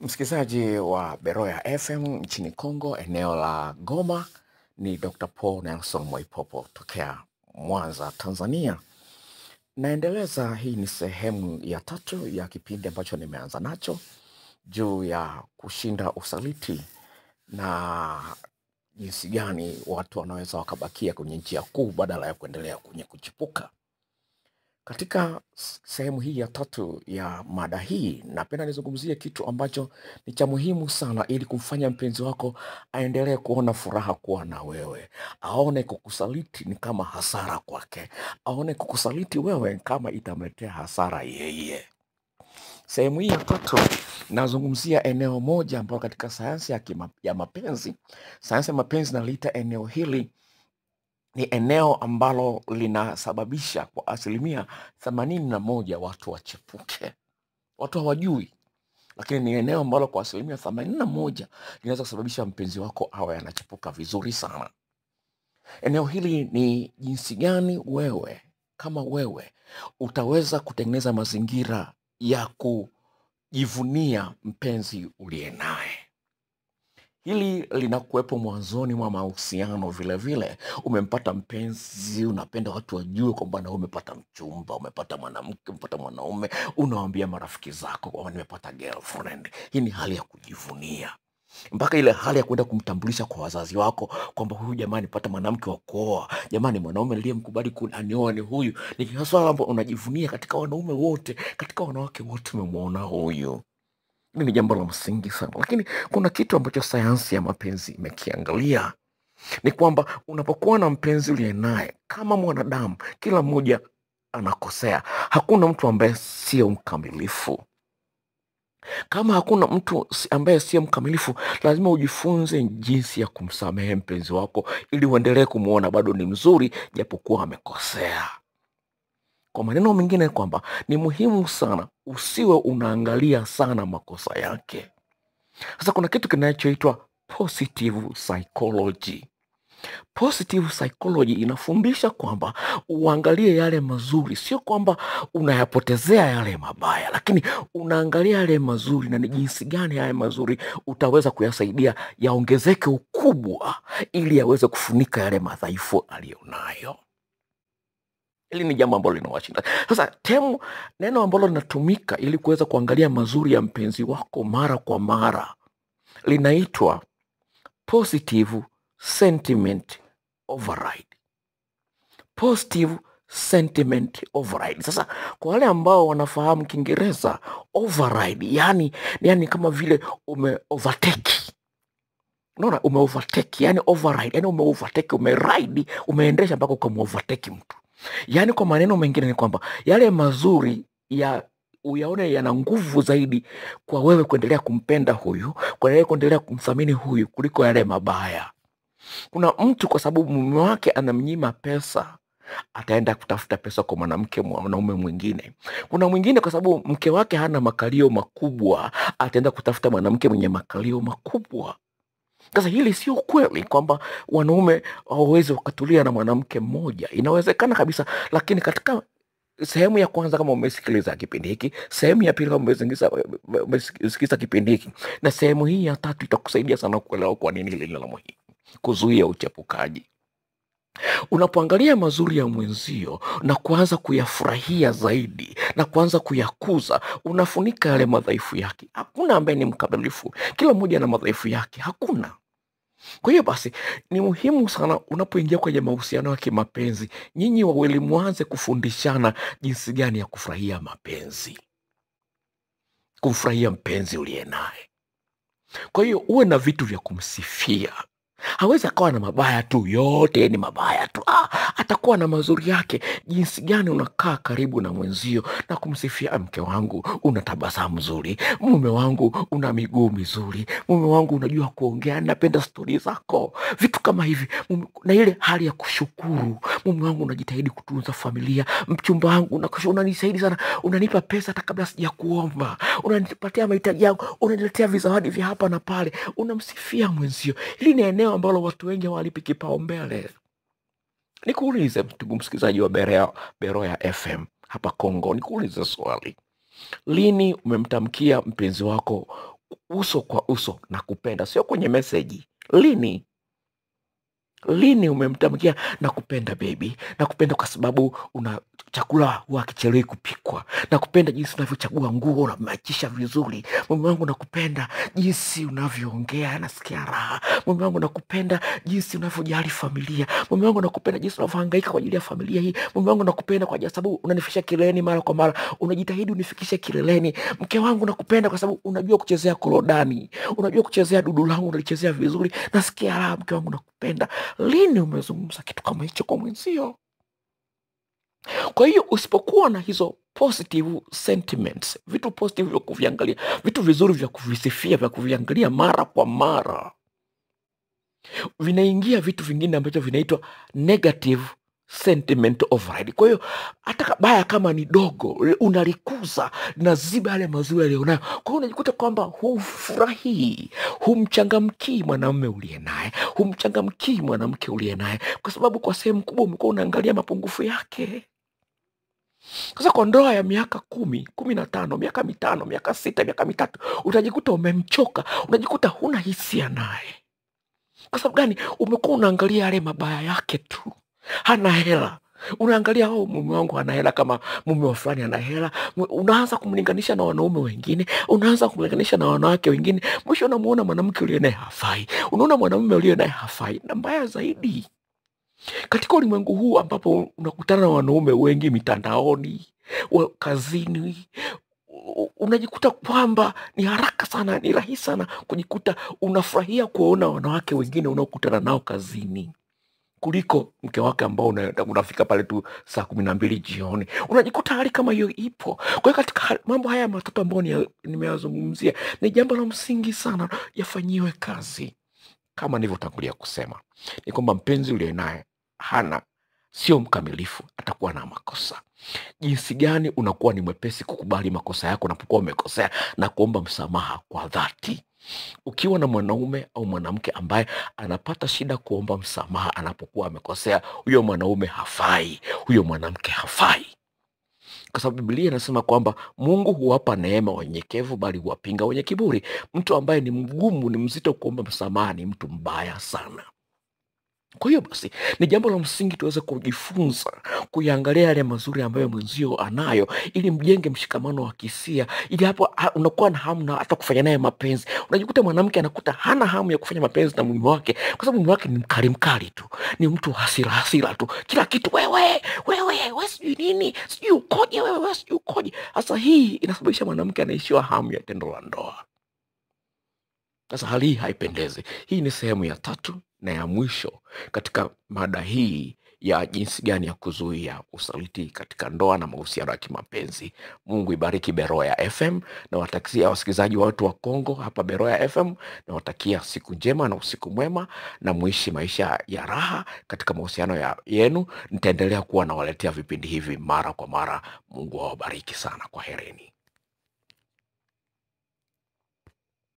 Msikilizaji wa Beroya FM nchini congo eneo la Goma, ni Dr. Paul Nelson Mwaipopo tokea Mwanza, Tanzania. Naendeleza, hii ni sehemu ya tatu ya kipindi ambacho nimeanza nacho juu ya kushinda usaliti na jinsi gani watu wanaweza wakabakia kwenye njia kuu badala ya kuendelea kwenye kuchipuka. Katika sehemu hii ya tatu ya mada hii, napenda nizungumzie kitu ambacho ni cha muhimu sana, ili kumfanya mpenzi wako aendelee kuona furaha kuwa na wewe, aone kukusaliti ni kama hasara kwake, aone kukusaliti wewe kama itamletea hasara yeye. Sehemu hii ya tatu nazungumzia eneo moja ambayo katika sayansi ya, ya mapenzi, sayansi ya mapenzi naliita eneo hili ni eneo ambalo linasababisha kwa asilimia themanini na moja watu wachepuke. Watu hawajui, lakini ni eneo ambalo kwa asilimia themanini na moja linaweza kusababisha mpenzi wako awe anachepuka vizuri sana. Eneo hili ni jinsi gani wewe kama wewe utaweza kutengeneza mazingira ya kujivunia mpenzi uliye naye. Hili linakuwepo mwanzoni mwa mahusiano vile vile. Umempata mpenzi, unapenda watu wajue kwamba na umepata mchumba, umepata mwanamke, umepata mwanaume, unawambia marafiki zako kwamba nimepata girlfriend. Hii ni hali ya kujivunia, mpaka ile hali ya kwenda kumtambulisha kwa wazazi wako kwamba huyu jamaa nipata mwanamke wa kuoa, jamani, mwanaume niliyemkubali ku- anioa ni huyu. Ni swala unajivunia katika wanaume wote, katika wanawake wote, umemwona huyu. Hili ni jambo la msingi sana, lakini kuna kitu ambacho sayansi ya mapenzi imekiangalia ni kwamba unapokuwa na mpenzi uliye naye, kama mwanadamu, kila mmoja anakosea. Hakuna mtu ambaye sio mkamilifu. Kama hakuna mtu ambaye sio mkamilifu, lazima ujifunze jinsi ya kumsamehe mpenzi wako ili uendelee kumwona bado ni mzuri, japokuwa amekosea. Kwa maneno mengine kwamba ni muhimu sana usiwe unaangalia sana makosa yake. Sasa kuna kitu kinachoitwa positive psychology. Positive psychology inafundisha kwamba uangalie yale mazuri, sio kwamba unayapotezea yale mabaya, lakini unaangalia yale mazuri na ni jinsi gani yale mazuri utaweza kuyasaidia yaongezeke ukubwa ili yaweze kufunika yale madhaifu aliyonayo. Hili ni jambo ambalo linawashinda. Sasa temu, neno ambalo linatumika ili kuweza kuangalia mazuri ya mpenzi wako mara kwa mara linaitwa positive sentiment override. Positive sentiment override. Sasa kwa wale ambao wanafahamu Kiingereza, override yani, yani kama vile ume overtake unaona ume overtake yani override yani ume overtake umeride umeendesha mpaka ukamuovertake mtu yaani kwa maneno mengine ni kwamba yale mazuri ya uyaone yana nguvu zaidi kwa wewe kuendelea kumpenda huyu wewe kuendelea kumthamini huyu kuliko yale mabaya kuna mtu kwa sababu mume wake anamnyima pesa ataenda kutafuta pesa kwa mwanamke mwanaume mwingine. Kuna mwingine kwa sababu mke wake hana makalio makubwa, ataenda kutafuta mwanamke mwenye makalio makubwa. Sasa hili sio kweli kwamba wanaume hawawezi wakatulia na mwanamke mmoja, inawezekana kabisa, lakini katika sehemu ya kwanza kama umesikiliza kipindi hiki, sehemu ya pili kama umesikiliza kipindi hiki, na sehemu hii ya tatu itakusaidia sana kuelewa kwa nini hili la muhimu, kuzuia uchepukaji. Unapoangalia mazuri ya mwenzio na kuanza kuyafurahia zaidi na kuanza kuyakuza, unafunika yale madhaifu yake. Hakuna ambaye ni mkamilifu, kila mmoja na madhaifu yake, hakuna. Kwa hiyo basi ni muhimu sana unapoingia kwenye mahusiano ya kimapenzi, nyinyi wawili mwanze kufundishana jinsi gani ya kufurahia mapenzi, kumfurahia mpenzi uliye naye. Kwa hiyo uwe na vitu vya kumsifia. Hawezi akawa na mabaya tu, yote ni mabaya tu. Ah, atakuwa na mazuri yake. Jinsi gani unakaa karibu na mwenzio na kumsifia, "Ah, mke wangu una tabasamu zuri, mume wangu una miguu mizuri, mume wangu unajua kuongea, napenda stori zako, vitu kama hivi. Mume- na ile hali ya kushukuru, mume wangu unajitahidi kutunza familia, mchumba wangu unanisaidi sana, unanipa pesa hata kabla sija kuomba, unanipatia mahitaji yangu, unaniletea vizawadi vya hapa na pale, unamsifia mwenzio. Hili ni eneo ambalo watu wengi hawalipi kipaumbele. Nikuulize ndugu msikilizaji wa Berea, Beroya FM hapa Kongo, nikuulize swali, lini umemtamkia mpenzi wako uso kwa uso na kupenda, sio kwenye meseji. Lini lini umemtamkia nakupenda baby, nakupenda kwa sababu una chakula huwa kichelewi kupikwa, nakupenda jinsi unavyochagua nguo unamachisha vizuri, mume wangu nakupenda jinsi unavyoongea nasikia raha, mume wangu nakupenda jinsi unavyojali familia, mume wangu nakupenda jinsi unavyohangaika kwa ajili ya familia hii, mume wangu nakupenda kwa sababu unanifikisha kileleni mara kwa mara, unajitahidi unifikishe kileleni. Mke wangu nakupenda kwa sababu unajua kuchezea korodani, unajua kuchezea dudu langu, unalichezea vizuri, nasikia raha. Mke wangu nakupenda. Lini umezungumza kitu kama hicho kwa mwenzio? Kwa hiyo usipokuwa na hizo positive sentiments, vitu positive vya kuviangalia, vitu vizuri vya kuvisifia, vya kuviangalia mara kwa mara, vinaingia vitu vingine ambavyo vinaitwa negative sentiment override. Kwa hiyo hata baya kama ni dogo, unalikuza na ziba yale mazuri aliyonayo. Kwa hiyo unajikuta kwamba hufurahii, humchangamkii mwanamume uliye naye, humchangamkii mwanamke uliye naye, kwa sababu kwa sehemu kubwa umekuwa unaangalia mapungufu yake. Sasa kwa ndoa ya miaka kumi, kumi na tano, miaka mitano, miaka sita, miaka mitatu, utajikuta umemchoka, unajikuta huna hisia naye. Kwa sababu gani? Umekuwa unaangalia yale mabaya yake tu. Hana hela, unaangalia oh, mume wangu ana hela, kama mume wa fulani ana hela. Unaanza kumlinganisha na wanaume wengine, unaanza kumlinganisha na wanawake wengine, mwisho unamuona mwanamke uliye naye hafai, unaona mwanamume uliye naye hafai. Na mbaya zaidi, katika ulimwengu huu ambapo unakutana na wanaume wengi mitandaoni, kazini, unajikuta kwamba ni haraka sana, ni rahisi sana kujikuta unafurahia kuwaona wanawake wengine unaokutana nao kazini kuliko mke wake ambao unafika pale tu saa kumi na mbili jioni. Unajikuta hali kama hiyo ipo. Kwa hiyo katika mambo haya matatu ambayo ni- nimeyazungumzia, ni jambo la msingi sana yafanyiwe kazi. Kama nilivyotangulia kusema, ni kwamba mpenzi uliye naye hana sio mkamilifu, atakuwa na makosa. Jinsi gani unakuwa ni mwepesi kukubali makosa yako unapokuwa umekosea na kuomba msamaha kwa dhati. Ukiwa na mwanaume au mwanamke ambaye anapata shida kuomba msamaha anapokuwa amekosea, huyo mwanaume hafai, huyo mwanamke hafai, kwa sababu Biblia inasema kwamba Mungu huwapa neema wanyenyekevu, bali huwapinga wenye kiburi. Mtu ambaye ni mgumu, ni mzito kuomba msamaha, ni mtu mbaya sana. Kwa hiyo basi ni jambo la msingi tuweze kujifunza kuyaangalia yale mazuri ambayo mwenzio anayo, ili mjenge mshikamano wa kihisia, ili hapo ha- unakuwa na hamu na hata kufanya naye mapenzi. Unajikuta mwanamke anakuta hana hamu ya kufanya mapenzi na mume wake, kwa sababu mume wake ni mkali mkali tu, ni mtu hasira hasira tu, kila kitu wewe wewe wewe, sijui nini sijui ukoje wewe we sijui ukoje. hasa hii inasababisha mwanamke anaishiwa hamu ya tendo la ndoa. Sasa hali hii haipendezi. Hii ni sehemu ya tatu na ya mwisho katika mada hii ya jinsi gani ya kuzuia usaliti katika ndoa na mahusiano ya kimapenzi. Mungu ibariki Beroya FM na watakia wasikilizaji watu wa Kongo hapa Beroya FM na watakia siku njema na usiku mwema na muishi maisha ya raha katika mahusiano ya yenu. Nitaendelea kuwa nawaletea vipindi hivi mara kwa mara. Mungu awabariki sana. Kwa hereni.